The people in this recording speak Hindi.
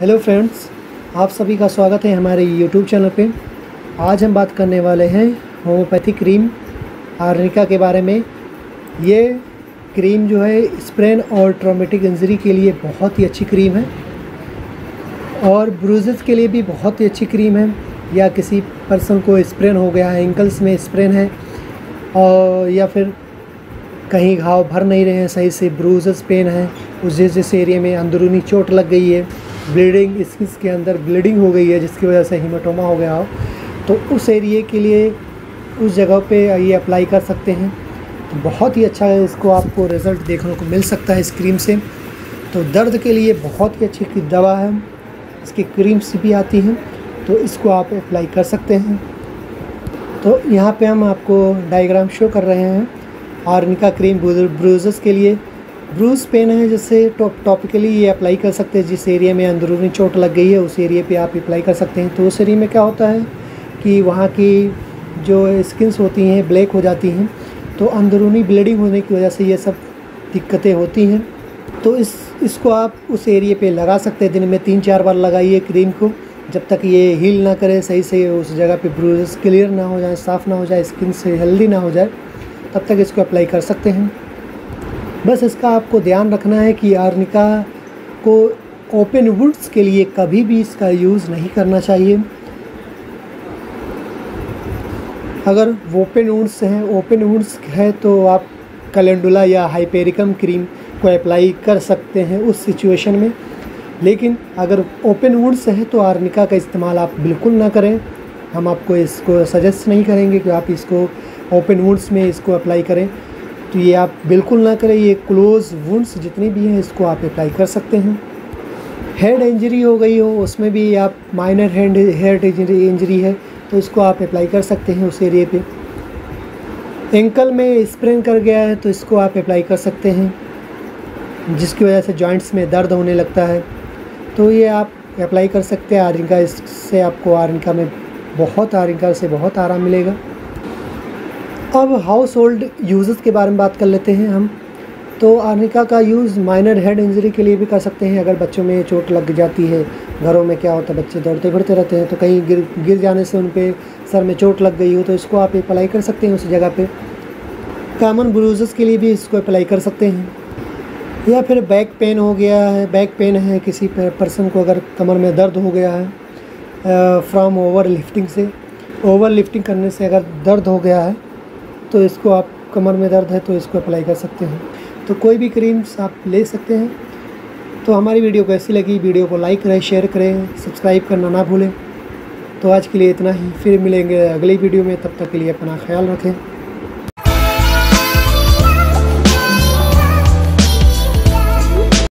हेलो फ्रेंड्स आप सभी का स्वागत है हमारे यूट्यूब चैनल पे। आज हम बात करने वाले हैं होम्योपैथी क्रीम आर्निका के बारे में। ये क्रीम जो है स्प्रेन और ट्रोमेटिक इंजरी के लिए बहुत ही अच्छी क्रीम है। और ब्रूजेस के लिए भी बहुत ही अच्छी क्रीम है, या किसी पर्सन को स्प्रेन हो गया है एंकल्स में स्प्रेन है, और या फिर कहीं घाव भर नहीं रहे हैं, सही से ब्रूजेस पेन है, उस जिस जिस एरिया में अंदरूनी चोट लग गई है। ब्लीडिंग स्किन के अंदर ब्लीडिंग हो गई है, जिसकी वजह से हीमाटोमा हो गया हो। तो उस एरिए के लिए उस जगह पे ये अप्लाई कर सकते हैं। तो बहुत ही अच्छा है इसको आपको रिज़ल्ट देखने को मिल सकता है इस क्रीम से। तो दर्द के लिए बहुत ही अच्छी दवा है। इसकी क्रीम्स भी आती हैं तो इसको आप अप्लाई कर सकते हैं। तो यहाँ पे हम आपको डायग्राम शो कर रहे हैं। आर्निका क्रीम ब्रूजेस के लिए। ब्रूज पेन है टॉप टॉपिकली ये अप्लाई कर सकते हैं। जिस एरिया में अंदरूनी चोट लग गई है, उस एरिया पे आप अप्लाई कर सकते हैं। तो उस एरिया में क्या होता है कि वहाँ की जो स्किन्स होती हैं ब्लैक हो जाती हैं। तो अंदरूनी ब्लीडिंग होने की वजह से ये सब दिक्कतें होती हैं। तो इस, इसको आप उस एरिए पे लगा सकते हैं। दिन में तीन, चार बार लगाइए क्रीम को। जब तक ये हील ना करे, सही से उस जगह पे ब्रूजेस क्लियर ना हो जाए, साफ़ ना हो जाए स्किन से हेल्दी ना हो जाए, तब तक इसको अप्लाई कर सकते हैं। बस इसका आपको ध्यान रखना है कि आर्निका को ओपन वुड्स के लिए कभी भी इसका यूज़ नहीं करना चाहिए। अगर ओपन वुड्स हैं, ओपन वुड्स है तो आप कैलेंडुला या हाइपेरिकम क्रीम को अप्लाई कर सकते हैं उस सिचुएशन में। लेकिन अगर ओपन वुड्स है तो आर्निका का इस्तेमाल आप बिल्कुल ना करें। हम आपको इसको सजेस्ट नहीं करेंगे कि आप इसको ओपन वुड्स में इसको अप्लाई करें। तो ये आप बिल्कुल ना करें, ये क्लोज वुंड्स जितनी भी हैं, इसको आप अप्लाई कर सकते हैं। हेड इंजरी हो गई हो, उसमें भी आप माइनर हैंड हेड इंजरी है तो इसको आप अप्लाई कर सकते हैं उस एरिए पे। एंकल में स्प्रेन कर गया है तो इसको आप अप्लाई कर सकते हैं, जिसकी वजह से जॉइंट्स में दर्द होने लगता है। तो ये आप अप्लाई कर सकते हैं आरिंका इससे आपको आरिंका में बहुत आरिंका से बहुत आराम मिलेगा। अब हाउस होल्ड यूज़ के बारे में बात कर लेते हैं हम। तो आर्निका का यूज़ माइनर हेड इंजरी के लिए भी कर सकते हैं, अगर बच्चों में चोट लग जाती है। घरों में क्या होता है, बच्चे दौड़ते फिरते रहते हैं तो कहीं गिर गिर जाने से उन पर सर में चोट लग गई हो तो इसको आप अप्लाई कर सकते हैं उस जगह पे। कॉमन ब्रूजेस के लिए भी इसको अप्लाई कर सकते हैं। या फिर बैक पेन हो गया है बैक पेन है, किसी पर्सन को अगर कमर में दर्द हो गया है फ्रॉम ओवर लिफ्टिंग से। ओवर लिफ्टिंग करने से अगर दर्द हो गया है तो इसको आप कमर में दर्द है तो इसको अप्लाई कर सकते हैं। तो कोई भी क्रीम्स आप ले सकते हैं। तो हमारी वीडियो कैसी लगी। वीडियो को लाइक करें शेयर करें सब्सक्राइब करना ना भूलें। तो आज के लिए इतना ही। फिर मिलेंगे अगली वीडियो में। तब तक के लिए अपना ख्याल रखें।